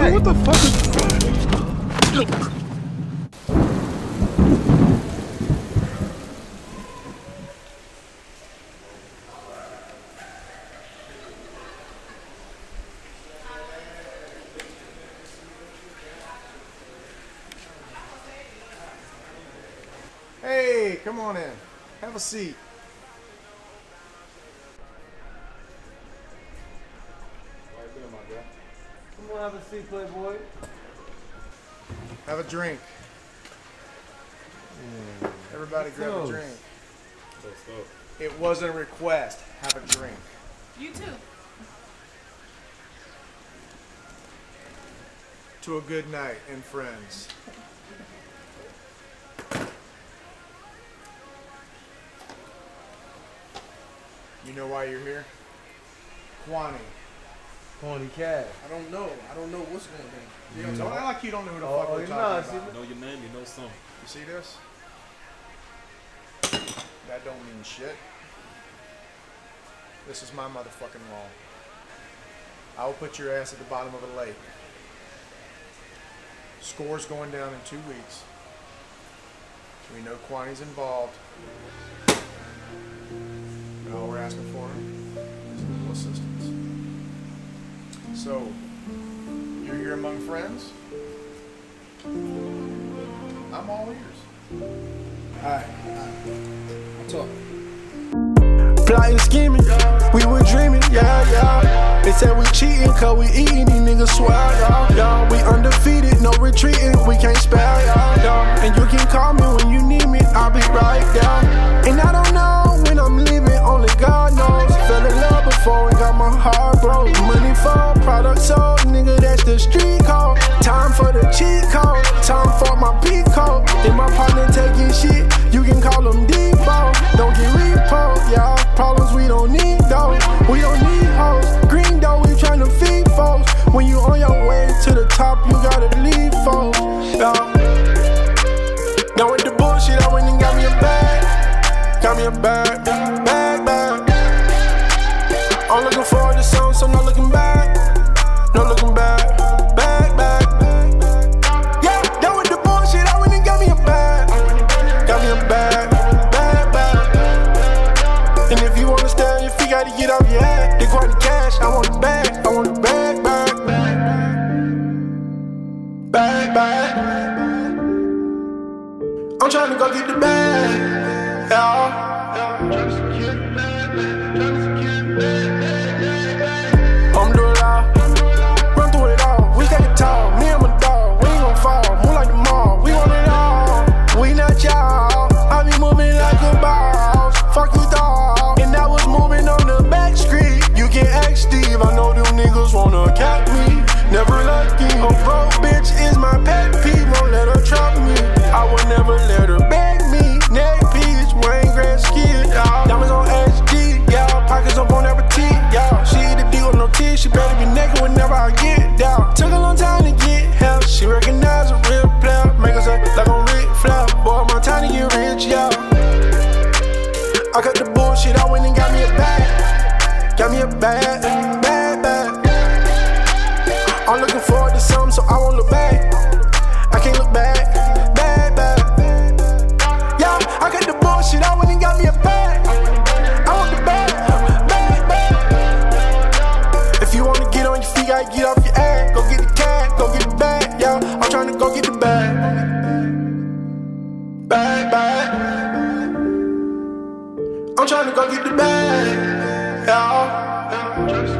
Hey. What the fuck is Hey, come on in. Have a seat. Have a seat, Playboy. Have a drink. Hmm. Everybody grab a Toast. drink. It wasn't a request. Have a drink. You too. To a good night and friends. You know why you're here? Kwony. Pony cat. I don't know. I don't know what's going on. You know, don't act like you don't know who the Oh, fuck we're you talking know, about. You know your name, you know something. You see this? That don't mean shit. This is my motherfucking wall. I will put your ass at the bottom of a lake. Score's going down in two weeks. We know Kwony's involved. And all we're asking for is a little assistance. So, you're here among friends? I'm all ears. Alright, alright. I'll talk. Plotting, scheming, we were dreaming, yeah, yeah. They said we cheating, cause we eating, these niggas swear, y'all, y'all. We undefeated, no retreating, we can't spare, y'all, y'all. And you can call me when you need me, I'll be product sold, nigga, that's the street code. Time for the cheat code, time for my peak code. If my partner taking shit, you can call them Depot. Don't get repo, y'all. Problems we don't need though. We don't need hoes. Green though, we tryna feed folks. When you on your way to the top, you gotta leave folks. Yeah. Now with the bullshit, I went and got me a bag. Got me a bag, bag, bag. I'm looking forward to something, so no looking back. I'm trying to go get the bag. Yeah. I'm I cut the bullshit, I went and got me a bag. Got me a bag, bag, bag. I'm looking forward to something, so I won't look back. I can't look back, bag, bag. Yeah, I got the bullshit, I went and got me a bag. I want the bag, bag, bag. If you wanna get on your feet, gotta get off I'm trying to go get the bag. Yeah.